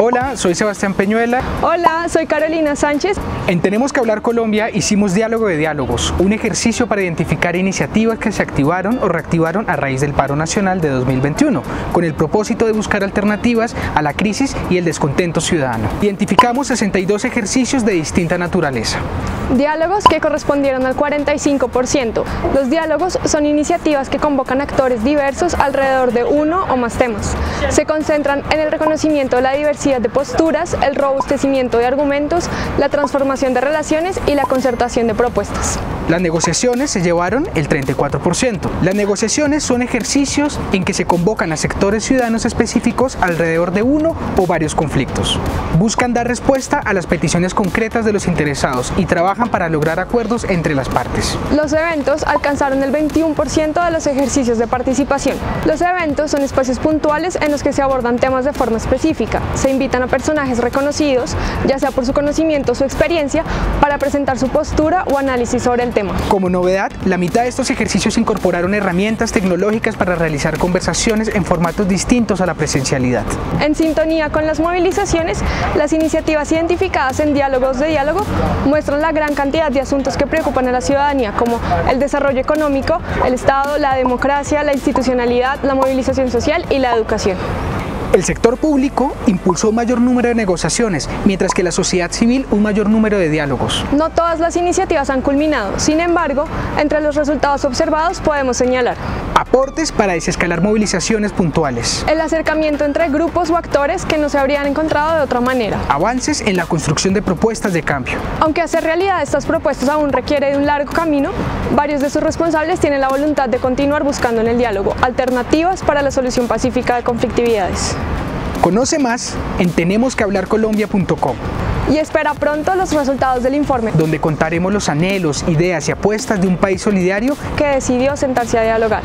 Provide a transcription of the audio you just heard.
Hola, soy Sebastián Peñuela. Hola, soy Carolina Sánchez. En Tenemos que hablar Colombia hicimos Diálogo de Diálogos, un ejercicio para identificar iniciativas que se activaron o reactivaron a raíz del paro nacional de 2021, con el propósito de buscar alternativas a la crisis y el descontento ciudadano. Identificamos 62 ejercicios de distinta naturaleza. Diálogos que correspondieron al 45%. Los diálogos son iniciativas que convocan actores diversos alrededor de uno o más temas. Se concentran en el reconocimiento de la diversidad de posturas, el robustecimiento de argumentos, la transformación de relaciones y la concertación de propuestas. Las negociaciones se llevaron el 34%. Las negociaciones son ejercicios en que se convocan a sectores ciudadanos específicos alrededor de uno o varios conflictos. Buscan dar respuesta a las peticiones concretas de los interesados y trabajan para lograr acuerdos entre las partes. Los eventos alcanzaron el 21% de los ejercicios de participación. Los eventos son espacios puntuales en los que se abordan temas de forma específica. Se invitan a personajes reconocidos, ya sea por su conocimiento o su experiencia, para presentar su postura o análisis sobre el tema. Como novedad, la mitad de estos ejercicios incorporaron herramientas tecnológicas para realizar conversaciones en formatos distintos a la presencialidad. En sintonía con las movilizaciones, las iniciativas identificadas en diálogos de diálogo muestran la gran cantidad de asuntos que preocupan a la ciudadanía, como el desarrollo económico, el Estado, la democracia, la institucionalidad, la movilización social y la educación. El sector público impulsó un mayor número de negociaciones, mientras que la sociedad civil un mayor número de diálogos. No todas las iniciativas han culminado, sin embargo, entre los resultados observados podemos señalar Aportes para desescalar movilizaciones puntuales. El acercamiento entre grupos o actores que no se habrían encontrado de otra manera. Avances en la construcción de propuestas de cambio. Aunque hacer realidad estas propuestas aún requiere de un largo camino, varios de sus responsables tienen la voluntad de continuar buscando en el diálogo alternativas para la solución pacífica de conflictividades. Conoce más en tenemosquehablarcolombia.com y espera pronto los resultados del informe, donde contaremos los anhelos, ideas y apuestas de un país solidario que decidió sentarse a dialogar.